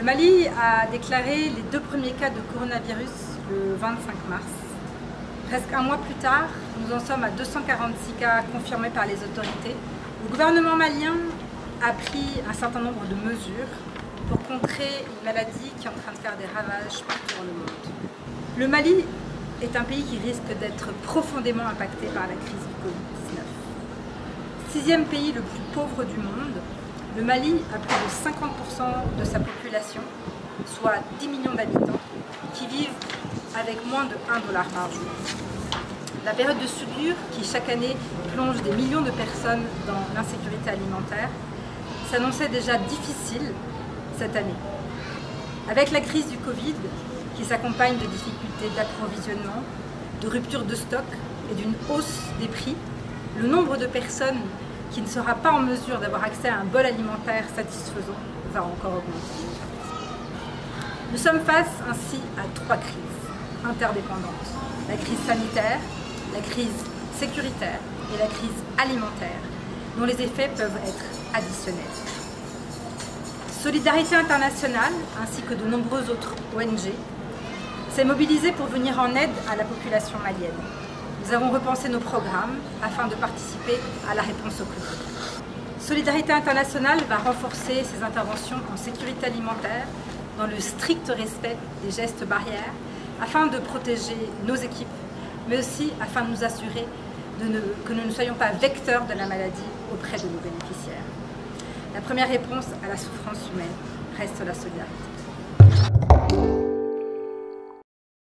Le Mali a déclaré les deux premiers cas de coronavirus le 25 mars. Presque un mois plus tard, nous en sommes à 246 cas confirmés par les autorités. Le gouvernement malien a pris un certain nombre de mesures pour contrer une maladie qui est en train de faire des ravages partout dans le monde. Le Mali est un pays qui risque d'être profondément impacté par la crise du Covid-19. Sixième pays le plus pauvre du monde, le Mali a plus de 50% de sa population, soit 10 millions d'habitants, qui vivent avec moins de 1 dollar par jour. La période de soudure, qui chaque année plonge des millions de personnes dans l'insécurité alimentaire, s'annonçait déjà difficile cette année. Avec la crise du Covid, qui s'accompagne de difficultés d'approvisionnement, de rupture de stock et d'une hausse des prix, le nombre de personnes qui ne sera pas en mesure d'avoir accès à un bol alimentaire satisfaisant va encore augmenter. Nous sommes face ainsi à trois crises interdépendantes. La crise sanitaire, la crise sécuritaire et la crise alimentaire, dont les effets peuvent être additionnels. Solidarité internationale, ainsi que de nombreuses autres ONG, s'est mobilisée pour venir en aide à la population malienne. Nous avons repensé nos programmes afin de participer à la réponse au Covid. Solidarité internationale va renforcer ses interventions en sécurité alimentaire dans le strict respect des gestes barrières afin de protéger nos équipes, mais aussi afin de nous assurer que nous ne soyons pas vecteurs de la maladie auprès de nos bénéficiaires. La première réponse à la souffrance humaine reste la solidarité.